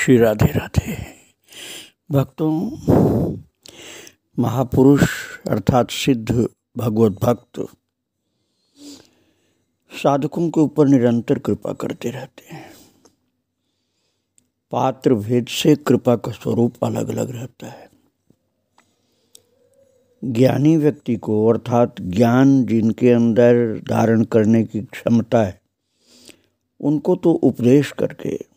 श्री राधे राधे। भक्तों, महापुरुष अर्थात सिद्ध भगवत भक्त, साधकों के ऊपर निरंतर कृपा करते रहते हैं। पात्र भेद से कृपा का स्वरूप अलग अलग रहता है। ज्ञानी व्यक्ति को अर्थात ज्ञान जिनके अंदर धारण करने की क्षमता है, उनको तो उपदेश करके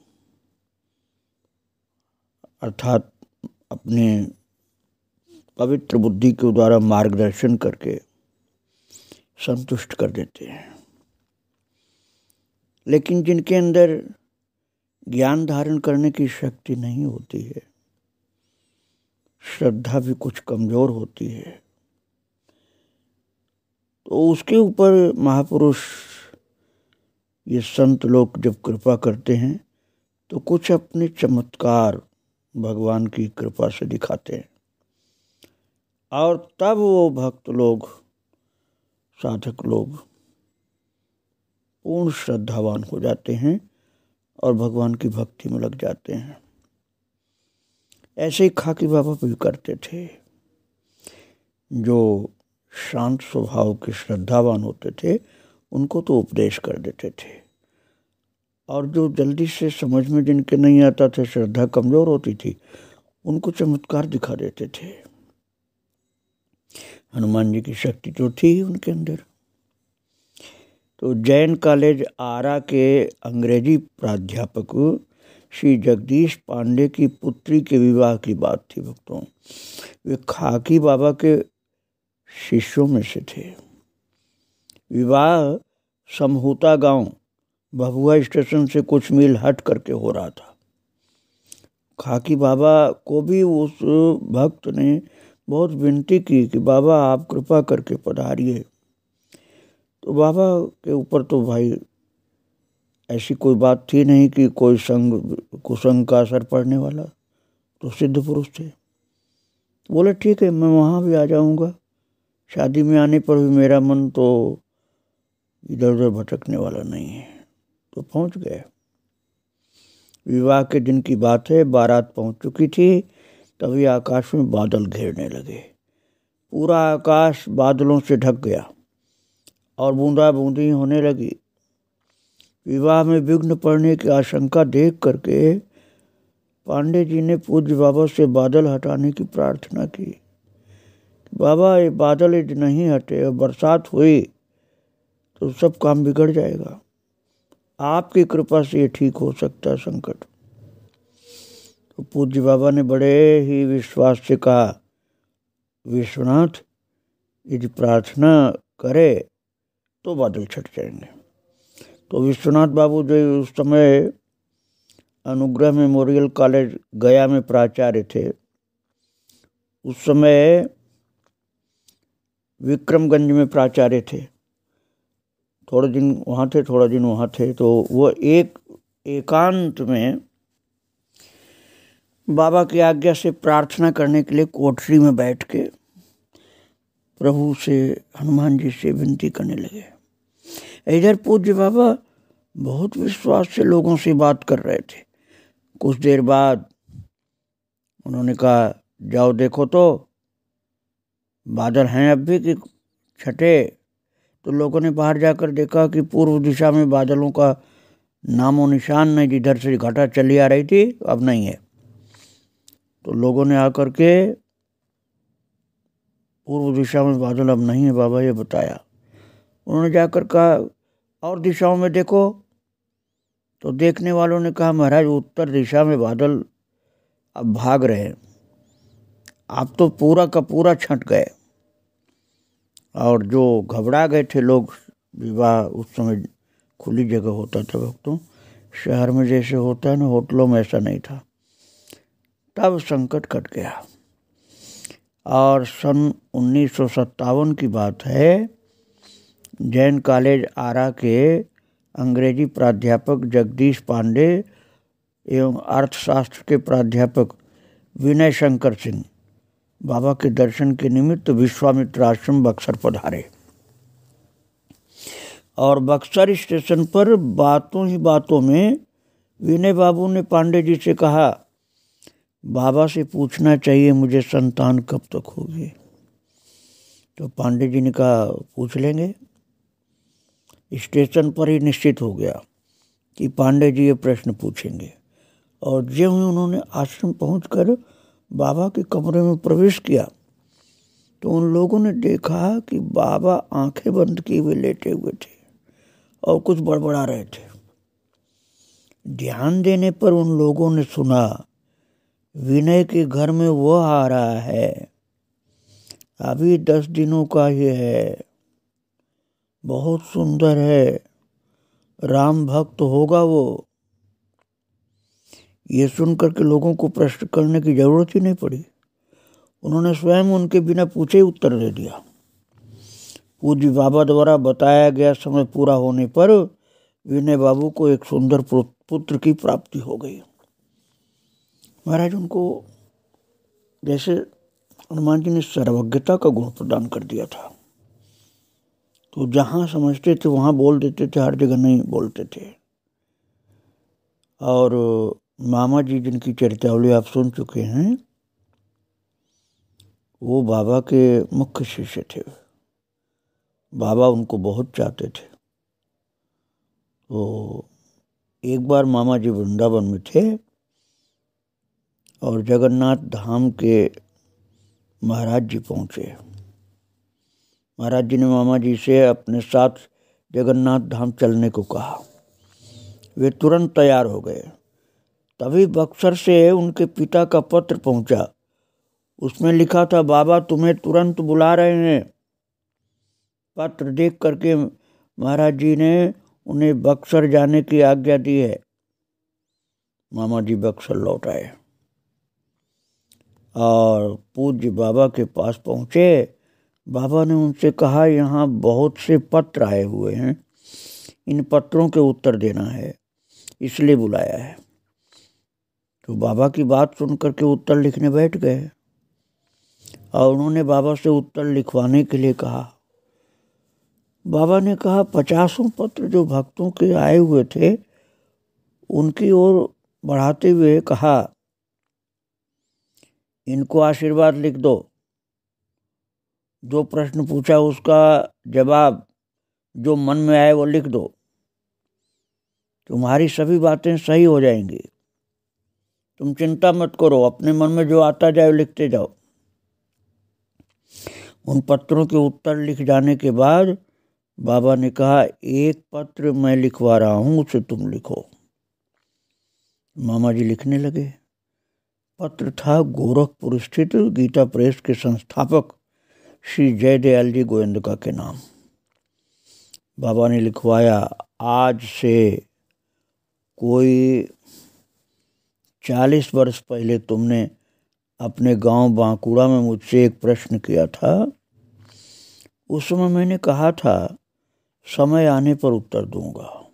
अर्थात अपने पवित्र बुद्धि के द्वारा मार्गदर्शन करके संतुष्ट कर देते हैं। लेकिन जिनके अंदर ज्ञान धारण करने की शक्ति नहीं होती है, श्रद्धा भी कुछ कमज़ोर होती है तो उसके ऊपर महापुरुष, ये संत लोग जब कृपा करते हैं तो कुछ अपने चमत्कार भगवान की कृपा से दिखाते हैं। और तब वो भक्त लोग, साधक लोग, पूर्ण श्रद्धावान हो जाते हैं और भगवान की भक्ति में लग जाते हैं। ऐसे ही खाकी बाबा भी करते थे, जो शांत स्वभाव के श्रद्धावान होते थे, उनको तो उपदेश कर देते थे। और जो जल्दी से समझ में जिनके नहीं आता था, श्रद्धा कमज़ोर होती थी, उनको चमत्कार दिखा देते थे। हनुमान जी की शक्ति तो थी ही उनके अंदर। तो जैन कॉलेज आरा के अंग्रेज़ी प्राध्यापक श्री जगदीश पांडे की पुत्री के विवाह की बात थी, भक्तों। वे खाकी बाबा के शिष्यों में से थे। विवाह समहूता गाँव भभुआ स्टेशन से कुछ मील हट करके हो रहा था। खाकी बाबा को भी उस भक्त ने बहुत विनती की कि बाबा आप कृपा करके पधारिए। तो बाबा के ऊपर तो भाई ऐसी कोई बात थी नहीं कि कोई संग, कुसंग का असर पड़ने वाला तो सिद्ध पुरुष थे। बोले, ठीक है, मैं वहाँ भी आ जाऊँगा। शादी में आने पर भी मेरा मन तो इधर उधर भटकने वाला नहीं है। तो पहुँच गए। विवाह के दिन की बात है बारात पहुँच चुकी थी, तभी आकाश में बादल घेरने लगे। पूरा आकाश बादलों से ढक गया और बूंदा बूंदी होने लगी। विवाह में विघ्न पड़ने की आशंका देख करके पांडे जी ने पूज्य बाबा से बादल हटाने की प्रार्थना की। बाबा, ये बादल यदि नहीं हटे और बरसात हुई तो सब काम बिगड़ जाएगा। आपकी कृपा से ये ठीक हो सकता है संकट। तो पूज्य बाबा ने बड़े ही विश्वास से कहा, विश्वनाथ, यदि प्रार्थना करे तो बादल छट जाएँगे। तो विश्वनाथ बाबू जो उस समय अनुग्रह मेमोरियल कॉलेज गया में प्राचार्य थे, उस समय विक्रमगंज में प्राचार्य थे। थोड़े दिन वहाँ थे, थोड़ा दिन वहाँ थे तो वो एक एकांत में बाबा की आज्ञा से प्रार्थना करने के लिए कोठरी में बैठ के प्रभु से, हनुमान जी से विनती करने लगे। इधर पूज्य बाबा बहुत विश्वास से लोगों से बात कर रहे थे। कुछ देर बाद उन्होंने कहा, जाओ देखो तो बादल हैं अब भी कि छठे तो लोगों ने बाहर जाकर देखा कि पूर्व दिशा में बादलों का नामो निशान नहीं, जिधर से घटा चली आ रही थी, अब नहीं है। तो लोगों ने आकर के पूर्व दिशा में बादल अब नहीं है, बाबा ये बताया। उन्होंने जाकर कहा, और दिशाओं में देखो। तो देखने वालों ने कहा, महाराज, उत्तर दिशा में बादल अब भाग रहे हैं। आप तो पूरा का पूरा छंट गए। और जो घबरा गए थे लोग, विवाह उस समय खुली जगह होता था भक्तों। शहर में जैसे होता है ना, होटलों में ऐसा नहीं था। तब संकट कट गया। और सन उन्नीस सौ सत्तावन की बात है, जैन कॉलेज आरा के अंग्रेज़ी प्राध्यापक जगदीश पांडे एवं अर्थशास्त्र के प्राध्यापक विनय शंकर सिंह बाबा के दर्शन के निमित्त विश्वामित्र आश्रम बक्सर पधारे और बक्सर स्टेशन पर बातों ही बातों में विनय बाबू ने पांडे जी से कहा, बाबा से पूछना चाहिए, मुझे संतान कब तक होगी? तो पांडे जी ने कहा, पूछ लेंगे। स्टेशन पर ही निश्चित हो गया कि पांडे जी ये प्रश्न पूछेंगे। और जो ही उन्होंने आश्रम पहुंचकर बाबा के कमरे में प्रवेश किया तो उन लोगों ने देखा कि बाबा आँखें बंद किए हुए लेटे हुए थे और कुछ बड़बड़ा रहे थे। ध्यान देने पर उन लोगों ने सुना, विनय के घर में वो आ रहा है। अभी दस दिनों का ही है। बहुत सुंदर है। राम भक्त होगा वो। ये सुनकर के लोगों को प्रश्न करने की ज़रूरत ही नहीं पड़ी। उन्होंने स्वयं उनके बिना पूछे उत्तर दे दिया। पूज्य बाबा द्वारा बताया गया समय पूरा होने पर विनय बाबू को एक सुंदर पुत्र की प्राप्ति हो गई। महाराज, उनको जैसे हनुमान जी ने सर्वज्ञता का गुण प्रदान कर दिया था। तो जहाँ समझते थे, वहाँ बोल देते थे, हर जगह नहीं बोलते थे। और मामा जी जिनकी चरित्रावली आप सुन चुके हैं, वो बाबा के मुख्य शिष्य थे। बाबा उनको बहुत चाहते थे। तो एक बार मामा जी वृंदावन में थे और जगन्नाथ धाम के महाराज जी पहुँचे। महाराज जी ने मामा जी से अपने साथ जगन्नाथ धाम चलने को कहा। वे तुरंत तैयार हो गए। तभी बक्सर से उनके पिता का पत्र पहुँचा। उसमें लिखा था, बाबा, तुम्हें तुरंत बुला रहे हैं। पत्र देख करके महाराज जी ने उन्हें बक्सर जाने की आज्ञा दी है। मामा जी बक्सर लौट आए और पूज्य बाबा के पास पहुँचे। बाबा ने उनसे कहा, यहाँ बहुत से पत्र आए हुए हैं। इन पत्रों के उत्तर देना है। इसलिए बुलाया है। तो बाबा की बात सुन करके उत्तर लिखने बैठ गए। और उन्होंने बाबा से उत्तर लिखवाने के लिए कहा। बाबा ने कहा, पचासों पत्र जो भक्तों के आए हुए थे, उनकी ओर बढ़ाते हुए कहा, इनको आशीर्वाद लिख दो। जो प्रश्न पूछा, उसका जवाब, जो मन में आए वो लिख दो। तुम्हारी सभी बातें सही हो जाएँगी। तुम चिंता मत करो, अपने मन में जो आता जाए लिखते जाओ। उन पत्रों के उत्तर लिख जाने के बाद बाबा ने कहा, एक पत्र मैं लिखवा रहा हूँ, उसे तुम लिखो। मामा जी लिखने लगे। पत्र था गोरखपुर स्थित गीता प्रेस के संस्थापक श्री जयदयाल जी गोविंदका के नाम। बाबा ने लिखवाया, आज से कोई चालीस वर्ष पहले तुमने अपने गाँव बांकुड़ा में मुझसे एक प्रश्न किया था। उस समय मैंने कहा था, समय आने पर उत्तर दूँगा।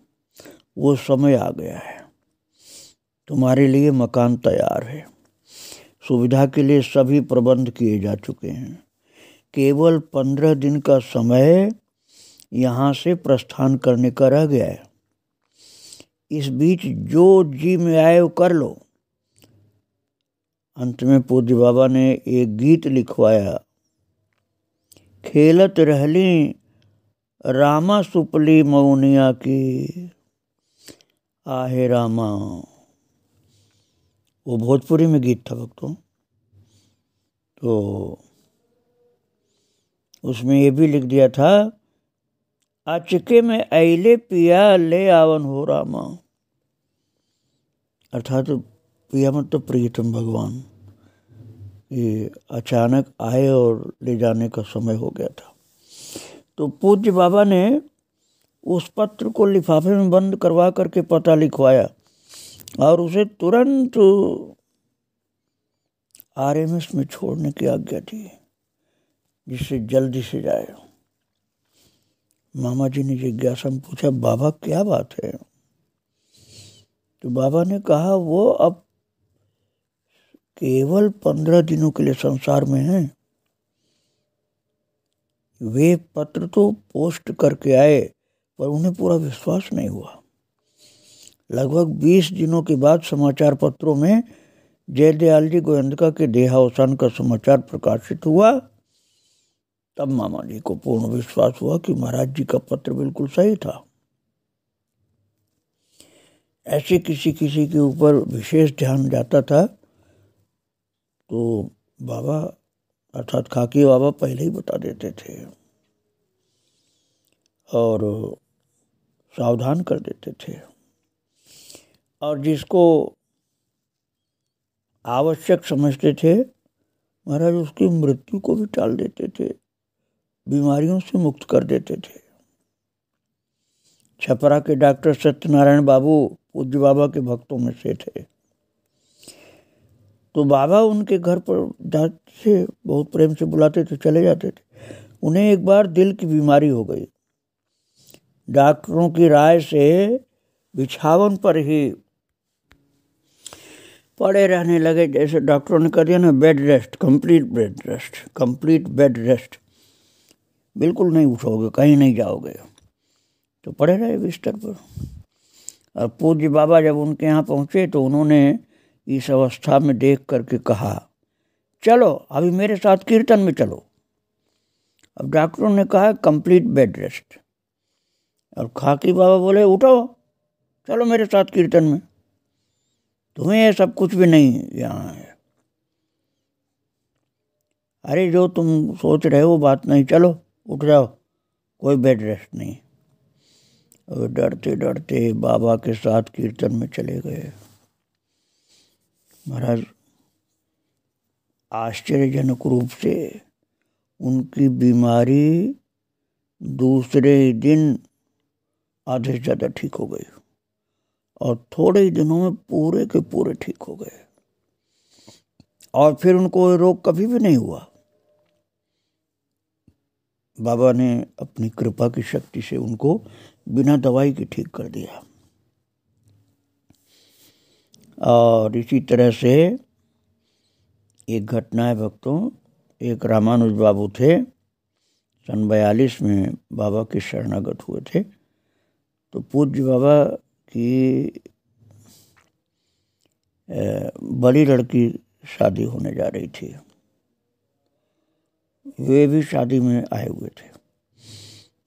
वो समय आ गया है। तुम्हारे लिए मकान तैयार है। सुविधा के लिए सभी प्रबंध किए जा चुके हैं। केवल पंद्रह दिन का समय यहाँ से प्रस्थान करने का रह गया है। इस बीच जो जी में आए वो कर लो। अंत में पूज्य बाबा ने एक गीत लिखवाया, खेलत रहली रामा सुपली मौनिया की, आहे रामा। वो भोजपुरी में गीत था भक्तों। तो उसमें ये भी लिख दिया था, अचके में ऐले पिया ले आवन हो रामा। अर्थात तो पिया तो प्रियतम भगवान, ये अचानक आए और ले जाने का समय हो गया था। तो पूज्य बाबा ने उस पत्र को लिफाफे में बंद करवा करके पता लिखवाया और उसे तुरंत आरएमएस में छोड़ने की आज्ञा दी, जिससे जल्दी से जाए। मामा जी ने जिज्ञासा में पूछा, बाबा, क्या बात है? तो बाबा ने कहा, वो अब केवल पंद्रह दिनों के लिए संसार में हैं। वे पत्र तो पोस्ट करके आए, पर उन्हें पूरा विश्वास नहीं हुआ। लगभग बीस दिनों के बाद समाचार पत्रों में जयदयाल जी गोयंदका के देहावसान का समाचार प्रकाशित हुआ। तब मामा जी को पूर्ण विश्वास हुआ कि महाराज जी का पत्र बिल्कुल सही था। ऐसे किसी किसी के ऊपर विशेष ध्यान जाता था तो बाबा, अर्थात खाकी बाबा पहले ही बता देते थे और सावधान कर देते थे। और जिसको आवश्यक समझते थे, महाराज उसकी मृत्यु को भी टाल देते थे, बीमारियों से मुक्त कर देते थे। छपरा के डॉक्टर सत्यनारायण बाबू पूज्य बाबा के भक्तों में से थे। तो बाबा उनके घर पर जाते बहुत प्रेम से बुलाते थे, चले जाते थे। उन्हें एक बार दिल की बीमारी हो गई। डॉक्टरों की राय से बिछावन पर ही पड़े रहने लगे। जैसे डॉक्टरों ने कर दिया ना, bed rest, complete bed rest, complete bed rest. बिल्कुल नहीं उठोगे, कहीं नहीं जाओगे। तो पड़े रहे बिस्तर पर। और पूज्य बाबा जब उनके यहाँ पहुँचे तो उन्होंने इस अवस्था में देख करके कहा, चलो, अभी मेरे साथ कीर्तन में चलो। अब डॉक्टरों ने कहा, कंप्लीट बेड रेस्ट। और खाकी बाबा बोले, उठो, चलो मेरे साथ कीर्तन में। तुम्हें ये सब कुछ भी नहीं यहाँ है। अरे, जो तुम सोच रहे हो बात नहीं, चलो, उठ जाओ, कोई बेड रेस्ट नहीं। और डरते डरते बाबा के साथ कीर्तन में चले गए। महाराज, आश्चर्यजनक रूप से उनकी बीमारी दूसरे ही दिन आधे से ज़्यादा ठीक हो गई और थोड़े ही दिनों में पूरे के पूरे ठीक हो गए। और फिर उनको रोग कभी भी नहीं हुआ। बाबा ने अपनी कृपा की शक्ति से उनको बिना दवाई के ठीक कर दिया। और इसी तरह से एक घटना है भक्तों, एक रामानुज बाबू थे, सन बयालीस में बाबा के शरणागत हुए थे। तो पूज्य बाबा की बड़ी लड़की शादी होने जा रही थी। वे भी शादी में आए हुए थे।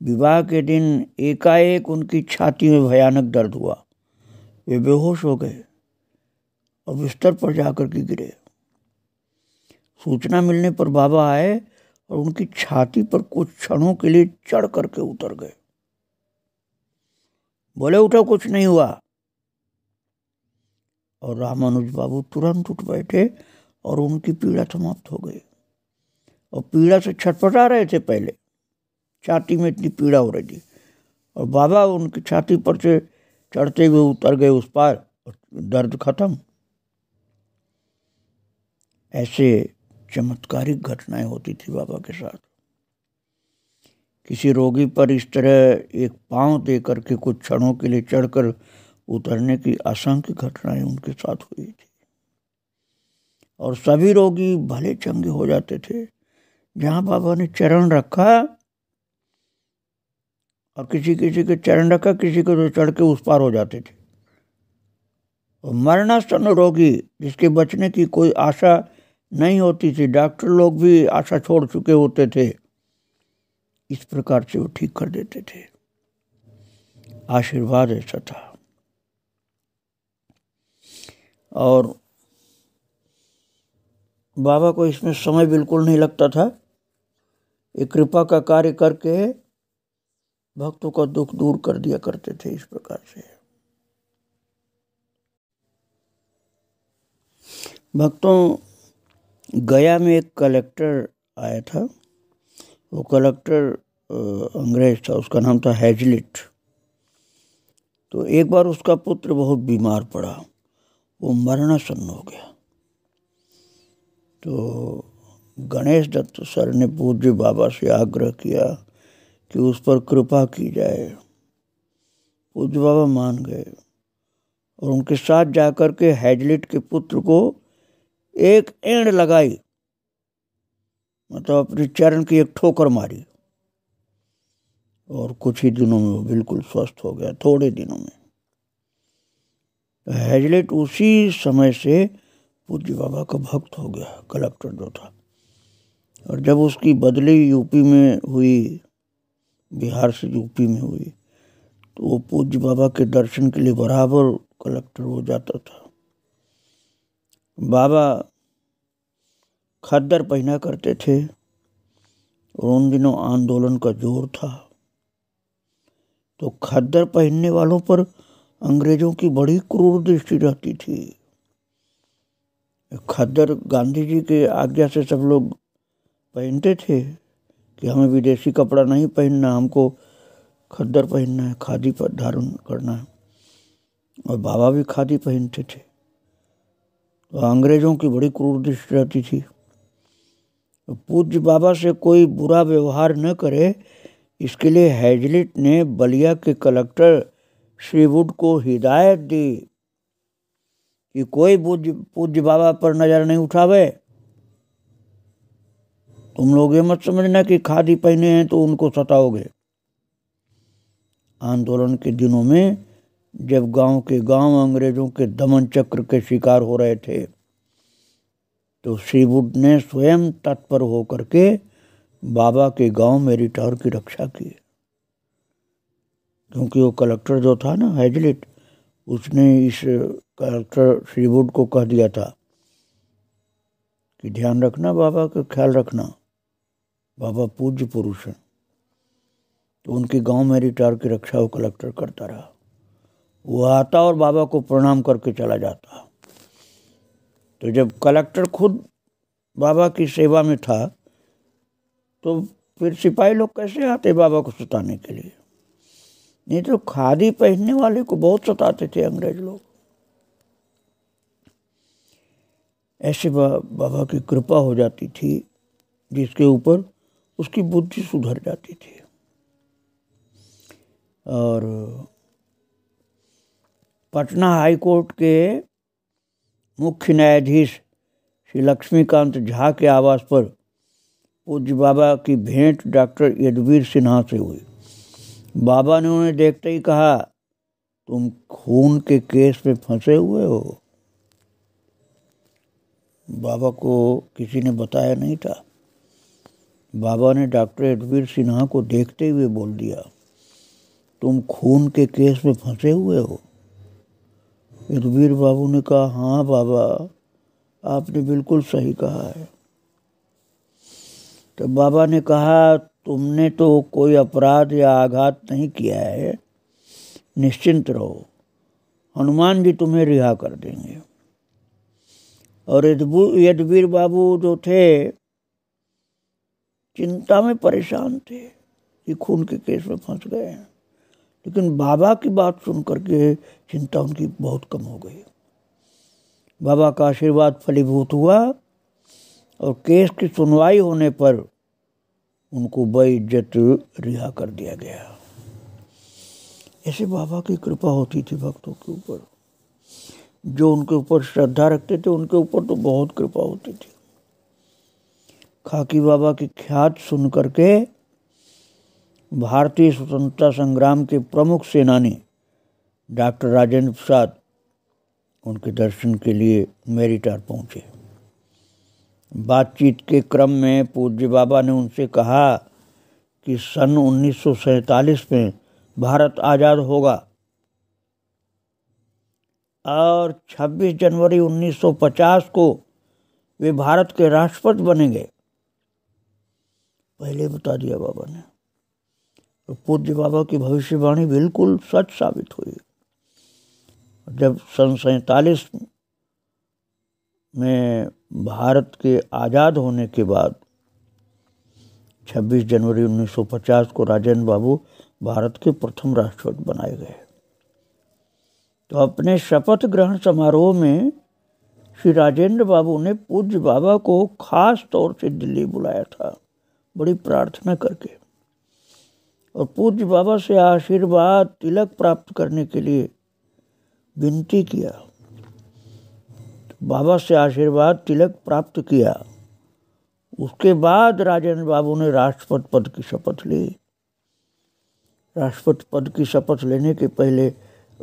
विवाह के दिन एकाएक उनकी छाती में भयानक दर्द हुआ। वे बेहोश हो गए। और बिस्तर पर जाकर के गिरे। सूचना मिलने पर बाबा आए और उनकी छाती पर कुछ क्षणों के लिए चढ़ करके उतर गए। बोले, उठो, कुछ नहीं हुआ। और रामानुज बाबू तुरंत उठ बैठे और उनकी पीड़ा समाप्त हो गई। और पीड़ा से छटपटा रहे थे पहले। छाती में इतनी पीड़ा हो रही थी। और बाबा उनकी छाती पर से चढ़ते हुए उतर गए उस पार दर्द खत्म। ऐसे चमत्कारिक घटनाएँ होती थी बाबा के साथ। किसी रोगी पर इस तरह एक पाँव दे करके कुछ क्षणों के लिए चढ़कर उतरने की असंख्य घटनाएँ उनके साथ हुई थी। और सभी रोगी भले चंगे हो जाते थे, जहाँ बाबा ने चरण रखा और किसी किसी के चरण रखा, किसी को तो चढ़ के उस पार हो जाते थे। और मरणासन रोगी जिसके बचने की कोई आशा नहीं होती थी। डॉक्टर लोग भी आशा छोड़ चुके होते थे। इस प्रकार से वो ठीक कर देते थे। आशीर्वाद ऐसा था। और बाबा को इसमें समय बिल्कुल नहीं लगता था। एक कृपा का कार्य करके भक्तों का दुख दूर कर दिया करते थे इस प्रकार से। भक्तों गया में एक कलेक्टर आया था। वो कलेक्टर अंग्रेज़ था, उसका नाम था हैजलिट। तो एक बार उसका पुत्र बहुत बीमार पड़ा। वो मरणासन्न हो गया। तो गणेश दत्त सर ने पूज्य बाबा से आग्रह किया कि उस पर कृपा की जाए। पूज्य बाबा मान गए और उनके साथ जाकर के हैजलिट के पुत्र को एक एंड लगाई। मतलब अपने चरण की एक ठोकर मारी। और कुछ ही दिनों में वो बिल्कुल स्वस्थ हो गया, थोड़े दिनों में। हैजलेट उसी समय से पूज्य बाबा का भक्त हो गया, कलेक्टर जो था। और जब उसकी बदली यूपी में हुई, बिहार से यूपी में हुई तो वो पूज्य बाबा के दर्शन के लिए बराबर कलेक्टर हो जाता था। बाबा खद्दर पहना करते थे और उन दिनों आंदोलन का ज़ोर था। तो खद्दर पहनने वालों पर अंग्रेज़ों की बड़ी क्रूर दृष्टि रहती थी। खद्दर गांधी जी के आज्ञा से सब लोग पहनते थे कि हमें विदेशी कपड़ा नहीं पहनना, हमको खद्दर पहनना है, खादी पर धारण करना है। और बाबा भी खादी पहनते थे। अंग्रेज़ों की बड़ी क्रूर दृष्टि रहती थी। तो पूज्य बाबा से कोई बुरा व्यवहार न करे, इसके लिए हैजलिट ने बलिया के कलेक्टर श्रीवुड को हिदायत दी कि कोई पूज्य पूज्य बाबा पर नज़र नहीं उठावे। तुम लोग ये मत समझना कि खादी पहने हैं तो उनको सताओगे। आंदोलन के दिनों में जब गाँव के गाँव अंग्रेज़ों के दमन चक्र के शिकार हो रहे थे तो श्रीवुड ने स्वयं तत्पर होकर के बाबा के गाँव में रिटायर की रक्षा की। क्योंकि वो कलेक्टर जो था ना, हैजलिट, उसने इस कलेक्टर श्रीवुड को कह दिया था कि ध्यान रखना बाबा का, ख्याल रखना, बाबा पूज्य पुरुष हैं। तो उनके गाँव में रिटायर की रक्षा वो कलेक्टर करता रहा। वो आता और बाबा को प्रणाम करके चला जाता। तो जब कलेक्टर खुद बाबा की सेवा में था तो फिर सिपाही लोग कैसे आते बाबा को सताने के लिए? नहीं तो खादी पहनने वाले को बहुत सताते थे अंग्रेज़ लोग। ऐसे बा, बाबा की कृपा हो जाती थी जिसके ऊपर उसकी बुद्धि सुधर जाती थी। और पटना हाई कोर्ट के मुख्य न्यायाधीश श्री लक्ष्मीकांत झा के आवास पर पूज्य बाबा की भेंट डॉक्टर यदवीर सिन्हा से हुई। बाबा ने उन्हें देखते ही कहा, तुम खून के केस में फंसे हुए हो? बाबा को किसी ने बताया नहीं था। बाबा ने डॉक्टर यदवीर सिन्हा को देखते हुए बोल दिया, तुम खून के केस में फंसे हुए हो? रघुवीर बाबू ने कहा हाँ बाबा, आपने बिल्कुल सही कहा है। तो बाबा ने कहा, तुमने तो कोई अपराध या आघात नहीं किया है। निश्चिंत रहो। हनुमान जी तुम्हें रिहा कर देंगे। और यदवीर बाबू जो थे, चिंता में परेशान थे कि खून के केस में फंस गए हैं। लेकिन बाबा की बात सुन करके चिंता उनकी बहुत कम हो गई। बाबा का आशीर्वाद फलीभूत हुआ और केस की सुनवाई होने पर उनको बेइज्जत रिहा कर दिया गया। ऐसे बाबा की कृपा होती थी भक्तों के ऊपर। जो उनके ऊपर श्रद्धा रखते थे, उनके ऊपर तो बहुत कृपा होती थी। खाकी बाबा की ख्यात सुन करके भारतीय स्वतंत्रता संग्राम के प्रमुख सेनानी डॉक्टर राजेंद्र प्रसाद उनके दर्शन के लिए मेरिटार पहुँचे। बातचीत के क्रम में पूज्य बाबा ने उनसे कहा कि सन उन्नीस में भारत आज़ाद होगा और 26 जनवरी 1950 को वे भारत के राष्ट्रपति बनेंगे। पहले बता दिया बाबा ने। तो पूज्य बाबा की भविष्यवाणी बिल्कुल सच साबित हुई। जब सन सैतालीस में भारत के आज़ाद होने के बाद 26 जनवरी 1950 को राजेंद्र बाबू भारत के प्रथम राष्ट्रपति बनाए गए। तो अपने शपथ ग्रहण समारोह में श्री राजेंद्र बाबू ने पूज्य बाबा को खास तौर से दिल्ली बुलाया था। बड़ी प्रार्थना करके। और पूज्य बाबा से आशीर्वाद तिलक प्राप्त करने के लिए विनती किया। तो बाबा से आशीर्वाद तिलक प्राप्त किया। उसके बाद राजेंद्र बाबू ने राष्ट्रपति पद की शपथ ली। राष्ट्रपति पद की शपथ लेने के पहले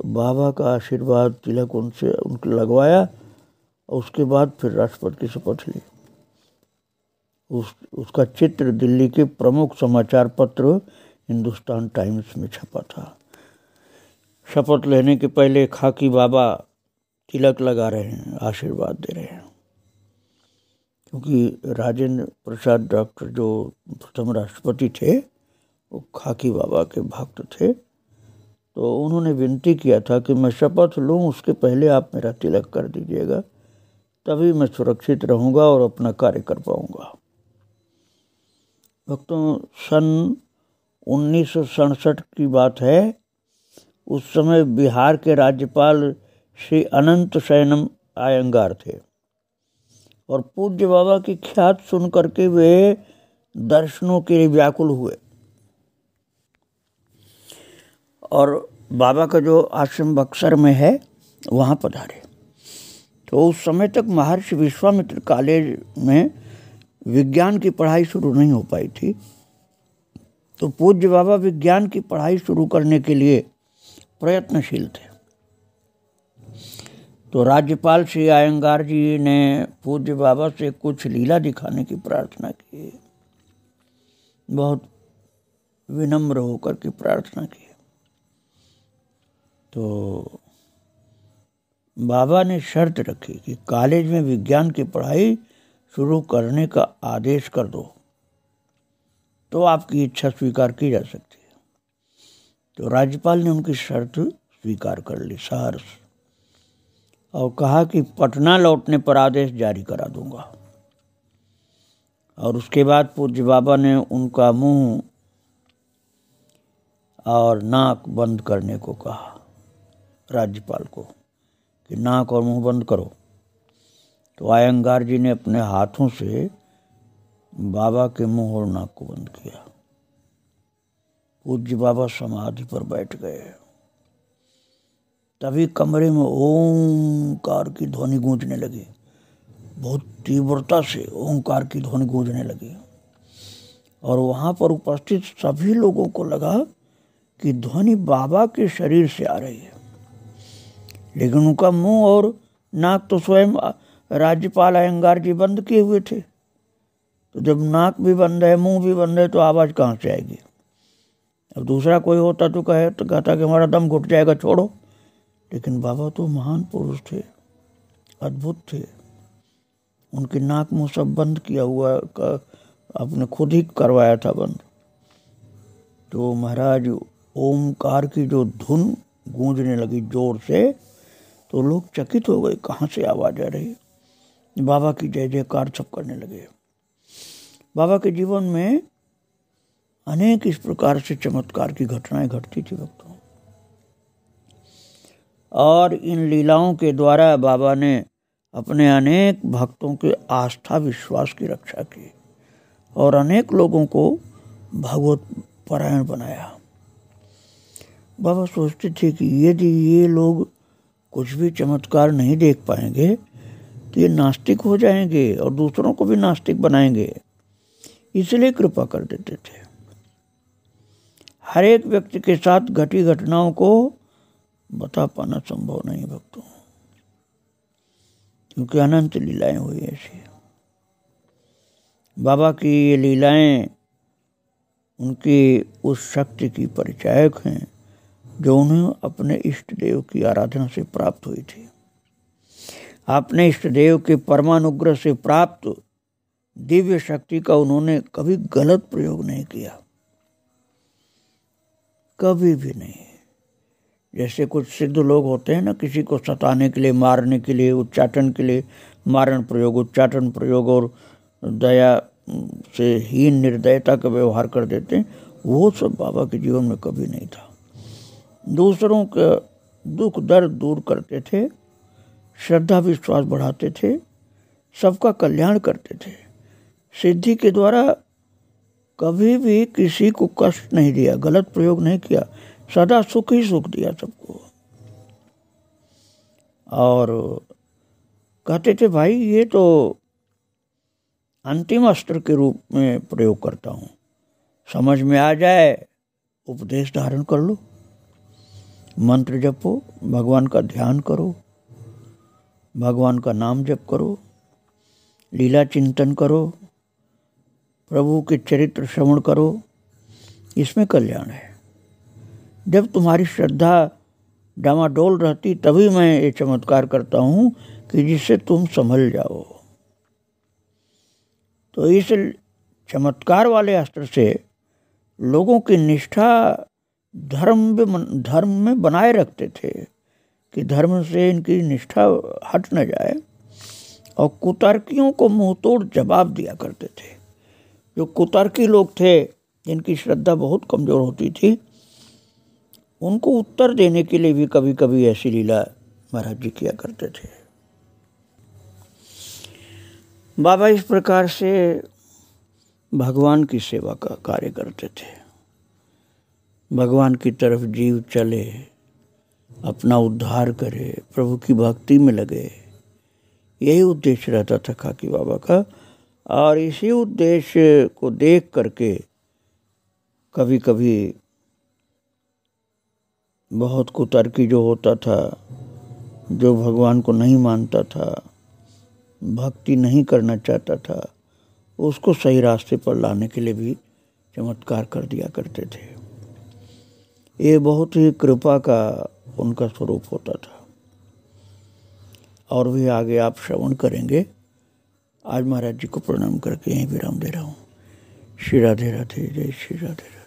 बाबा का आशीर्वाद तिलक उनसे, उनके लगवाया और उसके बाद फिर राष्ट्रपति की शपथ ली। उस, उसका चित्र दिल्ली के प्रमुख समाचार पत्र हिंदुस्तान टाइम्स में छपा था। शपथ लेने के पहले खाकी बाबा तिलक लगा रहे हैं, आशीर्वाद दे रहे हैं। क्योंकि राजेंद्र प्रसाद डॉक्टर जो प्रथम राष्ट्रपति थे, वो खाकी बाबा के भक्त थे। तो उन्होंने विनती किया था कि मैं शपथ लूँ, उसके पहले आप मेरा तिलक कर दीजिएगा, तभी मैं सुरक्षित रहूँगा और अपना कार्य कर पाऊँगा। भक्तों, सन उन्नीस सौ सड़सठ की बात है। उस समय बिहार के राज्यपाल श्री अनंत सैनम आयंगार थे। और पूज्य बाबा की ख्यात सुन करके वे दर्शनों के लिए व्याकुल हुए। और बाबा का जो आश्रम बक्सर में है, वहाँ पधारे। तो उस समय तक महर्षि विश्वामित्र कॉलेज में विज्ञान की पढ़ाई शुरू नहीं हो पाई थी। तो पूज्य बाबा विज्ञान की पढ़ाई शुरू करने के लिए प्रयत्नशील थे। तो राज्यपाल श्री आयंगार जी ने पूज्य बाबा से कुछ लीला दिखाने की प्रार्थना की। बहुत विनम्र होकर की प्रार्थना की। तो बाबा ने शर्त रखी कि कॉलेज में विज्ञान की पढ़ाई शुरू करने का आदेश कर दो। तो आपकी इच्छा स्वीकार की जा सकती है। तो राज्यपाल ने उनकी शर्त स्वीकार कर ली सहर्ष और कहा कि पटना लौटने पर आदेश जारी करा दूँगा। और उसके बाद पूज्य बाबा ने उनका मुँह और नाक बंद करने को कहा, राज्यपाल को, कि नाक और मुँह बंद करो। तो आयंगार जी ने अपने हाथों से बाबा के मुँह और नाक को बंद किया। पूज्य बाबा समाधि पर बैठ गए। तभी कमरे में ओंकार की ध्वनि गूंजने लगी। बहुत तीव्रता से ओंकार की ध्वनि गूंजने लगी। और वहाँ पर उपस्थित सभी लोगों को लगा कि ध्वनि बाबा के शरीर से आ रही है। लेकिन उनका मुँह और नाक तो स्वयं राज्यपाल अयंगार जी बंद किए हुए थे। तो जब नाक भी बंद है, मुँह भी बंद है तो आवाज़ कहाँ से आएगी? अब दूसरा कोई होता तो कहे तो कहता कि हमारा दम घुट जाएगा, छोड़ो। लेकिन बाबा तो महान पुरुष थे, अद्भुत थे। उनकी नाक मुँह सब बंद किया हुआ का, आपने खुद ही करवाया था बंद। तो महाराज, ओमकार की जो धुन गूंजने लगी ज़ोर से तो लोग चकित हो गए, कहाँ से आवाज़ आ रही? बाबा की जय जयकार सब करने लगे। बाबा के जीवन में अनेक इस प्रकार से चमत्कार की घटनाएँ घटती थी भक्तों। और इन लीलाओं के द्वारा बाबा ने अपने अनेक भक्तों के आस्था, विश्वास की रक्षा की और अनेक लोगों को भगवत परायण बनाया। बाबा सोचते थे कि यदि ये लोग कुछ भी चमत्कार नहीं देख पाएँगे तो ये नास्तिक हो जाएँगे और दूसरों को भी नास्तिक बनाएँगे। इसलिए कृपा कर देते थे। हर एक व्यक्ति के साथ घटी घटनाओं को बता पाना संभव नहीं भक्तों, क्योंकि अनंत लीलाएँ हुई ऐसी बाबा की ये लीलाएँ उनकी उस शक्ति की परिचायक हैं, जो उन्हें अपने इष्ट देव की आराधना से प्राप्त हुई थी। अपने इष्ट देव के परमानुग्रह से प्राप्त दिव्य शक्ति का उन्होंने कभी गलत प्रयोग नहीं किया। कभी भी नहीं। जैसे कुछ सिद्ध लोग होते हैं ना, किसी को सताने के लिए, मारने के लिए, उच्चाटन के लिए, मारण प्रयोग, उच्चाटन प्रयोग और दया से हीन निर्दयता का व्यवहार कर देते हैं, वो सब बाबा के जीवन में कभी नहीं था। दूसरों का दुख, दर्द दूर करते थे, श्रद्धा, विश्वास बढ़ाते थे, सबका कल्याण करते थे। सिद्धि के द्वारा कभी भी किसी को कष्ट नहीं दिया, गलत प्रयोग नहीं किया, सदा सुख ही सुख दिया सबको। और कहते थे, भाई, ये तो अंतिम अस्त्र के रूप में प्रयोग करता हूँ। समझ में आ जाए, उपदेश धारण कर लो, मंत्र जपो, भगवान का ध्यान करो, भगवान का नाम जप करो, लीला चिंतन करो प्रभु के चरित्र श्रवण करो। इसमें कल्याण है। जब तुम्हारी श्रद्धा डामाडोल रहती, तभी मैं ये चमत्कार करता हूँ कि जिससे तुम संभल जाओ। तो इस चमत्कार वाले अस्त्र से लोगों की निष्ठा धर्म धर्म में बनाए रखते थे कि धर्म से इनकी निष्ठा हट न जाए और कुतर्कियों को मुँह तोड़ जवाब दिया करते थे। जो कुतर्की लोग थे, जिनकी श्रद्धा बहुत कमज़ोर होती थी, उनको उत्तर देने के लिए भी कभी कभी ऐसी लीला महाराज जी किया करते थे। बाबा इस प्रकार से भगवान की सेवा का कार्य करते थे। भगवान की तरफ़ जीव चले, अपना उद्धार करे, प्रभु की भक्ति में लगे। यही उद्देश्य रहता था खाकी बाबा का और इसी उद्देश्य को देख करके कभी कभी बहुत कुतर्की जो होता था, जो भगवान को नहीं मानता था, भक्ति नहीं करना चाहता था, उसको सही रास्ते पर लाने के लिए भी चमत्कार कर दिया करते थे। ये बहुत ही कृपा का उनका स्वरूप होता था। और भी आगे आप श्रवण करेंगे। आज महाराज जी को प्रणाम करके यहीं विराम दे रहा हूँ। श्री राधे राधे, जय श्री राधे